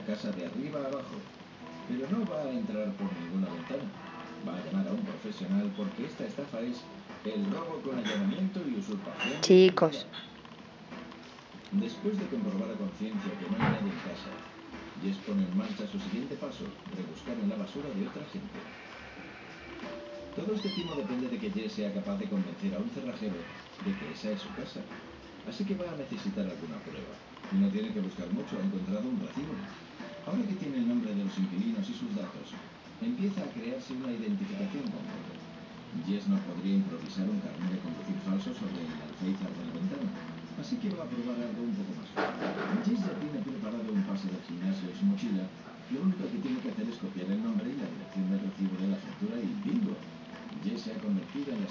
la casa de arriba a abajo. Pero no va a entrar por ninguna ventana. Va a llamar a un profesional porque esta estafa es el robo con allanamiento y usurpación. Chicos. Después de comprobar a conciencia que no hay nadie en casa, Jess pone en marcha su siguiente paso, rebuscar en la basura de otra gente. Todo este timo depende de que Jess sea capaz de convencer a un cerrajero de que esa es su casa. Así que va a necesitar alguna prueba. No tiene que buscar mucho, ha encontrado un los inquilinos y sus datos, empieza a crearse una identificación con todo. Jess no podría improvisar un carnet de conducir falso sobre el alféizar de la ventana, así que va a probar algo un poco más. Jess ya tiene preparado un pase del gimnasio en su mochila, lo único que tiene que hacer es copiar el nombre y la dirección del recibo de la factura y ¡bingo! Jess se ha convertido en la